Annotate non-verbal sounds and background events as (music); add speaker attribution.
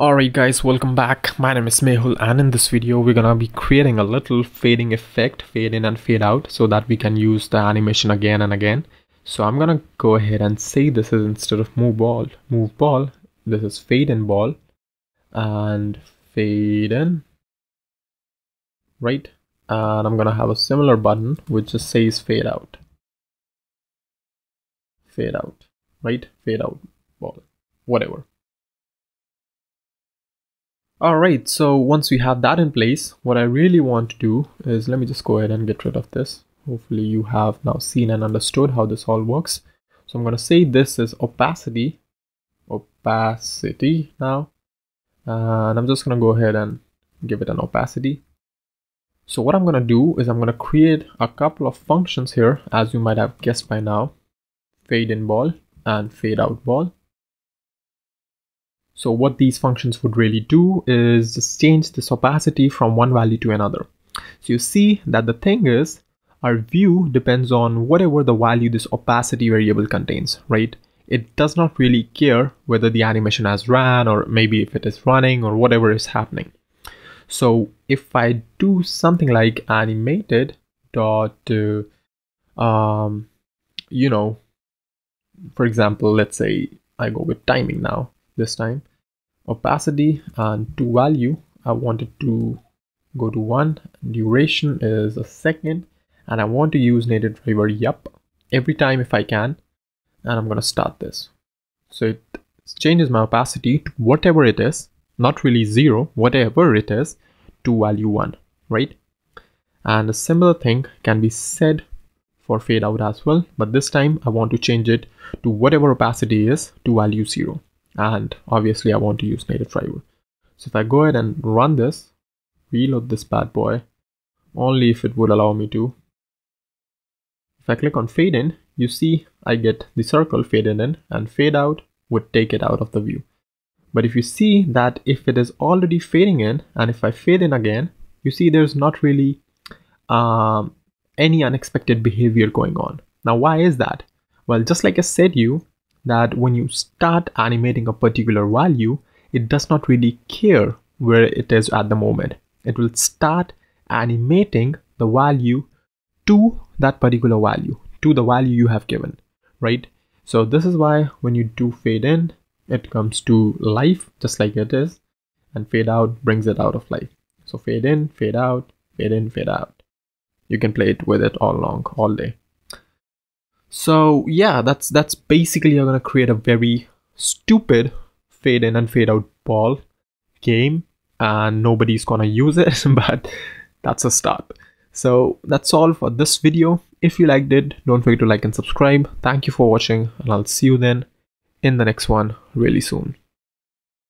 Speaker 1: Alright guys, welcome back. My name is Mehul and in this video we're gonna be creating a little fading effect, fade in and fade out so that we can use the animation again and again. So I'm gonna go ahead and say this is instead of move ball, move ball, this is fade in ball and fade in, right? And I'm gonna have a similar button which just says fade out, fade out, right? Fade out ball, whatever. Alright, so once we have that in place, what I really want to do is, let me just go ahead and get rid of this. Hopefully you have now seen and understood how this all works. So I'm going to say this is opacity, opacity now. And I'm just going to go ahead and give it an opacity. So what I'm going to do is I'm going to create a couple of functions here, as you might have guessed by now, fade in ball and fade out ball. So what these functions would really do is just change this opacity from one value to another. So you see that the thing is our view depends on whatever the value this opacity variable contains, right? It does not really care whether the animation has ran or maybe if it is running or whatever is happening. So if I do something like animated dot, uh, um, you know, for example, let's say I go with timing now this time opacity and to value I wanted to go to one. Duration is a second and I want to use native driver yup every time if I can and I'm gonna start this. So it changes my opacity to whatever it is not really zero whatever it is to value one right? And a similar thing can be said for fade out as well but this time I want to change it to whatever opacity is to value zero and obviously I want to use native driver. So if I go ahead and run this, reload this bad boy, only if it would allow me to. If I click on fade in, you see I get the circle faded in and fade out would take it out of the view. But if you see that if it is already fading in and if I fade in again, you see there's not really um, any unexpected behavior going on. Now, why is that? Well, just like I said you, that when you start animating a particular value, it does not really care where it is at the moment. It will start animating the value to that particular value, to the value you have given, right? So this is why when you do fade in, it comes to life just like it is, and fade out brings it out of life. So fade in, fade out, fade in, fade out. You can play it with it all along, all day. So yeah, that's that's basically you're gonna create a very stupid fade in and fade out ball game and nobody's gonna use it, (laughs) but that's a start. So that's all for this video. If you liked it, don't forget to like and subscribe. Thank you for watching and I'll see you then in the next one really soon.